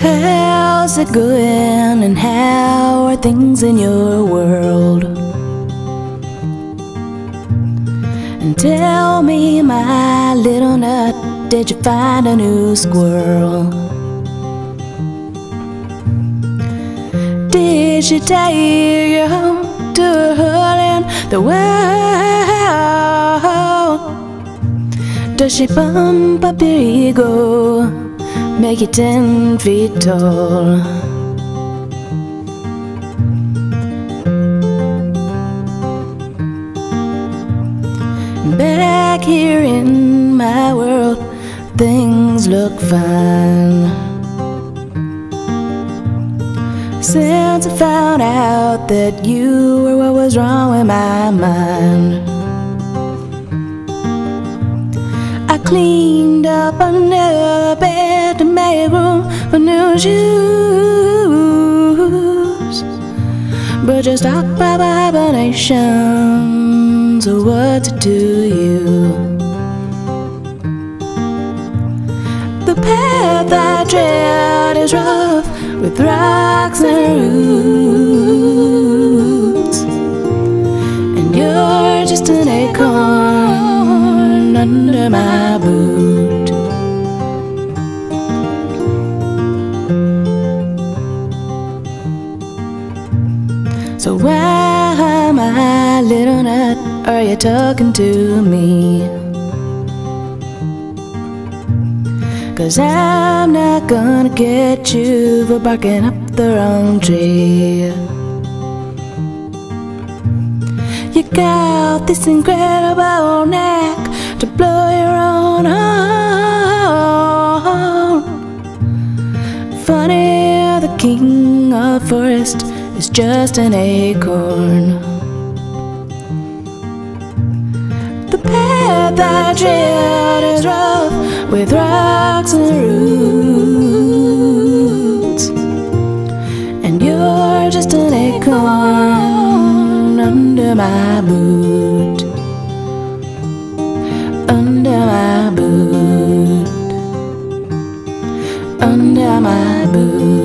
How's it going and how are things in your world? And tell me, my little nut, did you find a new squirrel? Did she take you home to a hole in the world? Does she pump up your ego, make you ten feet tall? Back here in my world, things look fine. Since I found out that you were what was wrong with my mind, cleaned up under the bed to make room for new shoes. But just talk about hibernations or what to do you. The path I tread is rough with rocks and roots, and you're just an acorn under my boot. So why, my little nut, are you talking to me? Cause I'm not gonna get you for barking up the wrong tree. You got this incredible knack to blow your own horn. Funny, the king of forest is just an acorn. The path I tread is rough with rocks and roots, and you're just an acorn under my boot. Under my boot. Under my boot.